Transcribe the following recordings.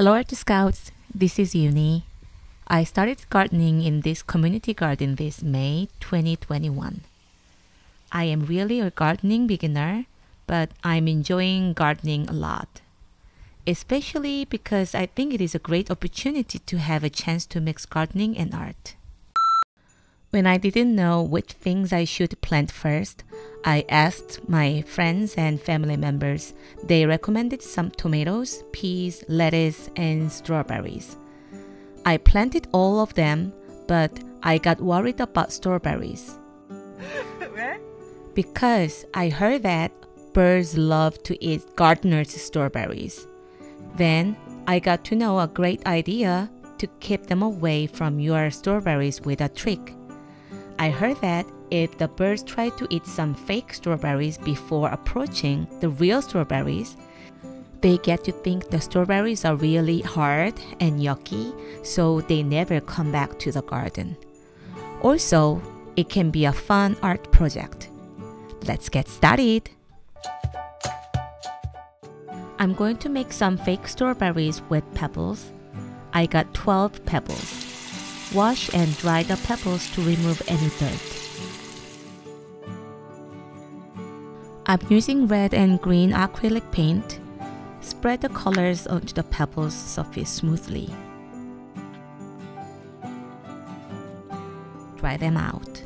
Hello Art Scouts, this is Uni. I started gardening in this community garden this May 2021. I am really a gardening beginner, but I'm enjoying gardening a lot. Especially because I think it is a great opportunity to have a chance to mix gardening and art. When I didn't know which things I should plant first, I asked my friends and family members. They recommended some tomatoes, peas, lettuce, and strawberries. I planted all of them, but I got worried about strawberries. because I heard that birds love to eat gardeners' strawberries. Then I got to know a great idea to keep them away from your strawberries with a trick. I heard that if the birds try to eat some fake strawberries before approaching the real strawberries, they get to think the strawberries are really hard and yucky, so they never come back to the garden. Also, it can be a fun art project. Let's get started! I'm going to make some fake strawberries with pebbles. I got 12 pebbles. Wash and dry the pebbles to remove any dirt. I'm using red and green acrylic paint. Spread the colors onto the pebbles surface smoothly. Dry them out.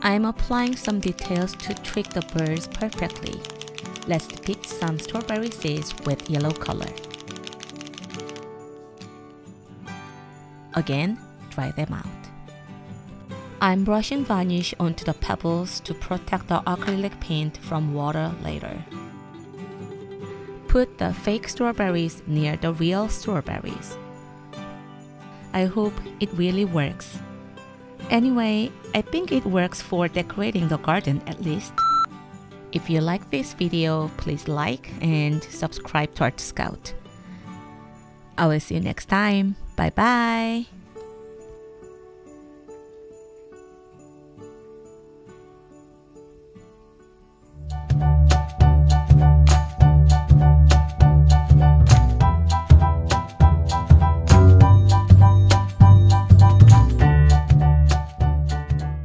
I'm applying some details to trick the birds perfectly. Let's depict some strawberry seeds with yellow color. Again, dry them out. I'm brushing varnish onto the pebbles to protect the acrylic paint from water later. Put the fake strawberries near the real strawberries. I hope it really works. Anyway, I think it works for decorating the garden at least. If you like this video, please like and subscribe to Art Scout. I will see you next time. 拜拜。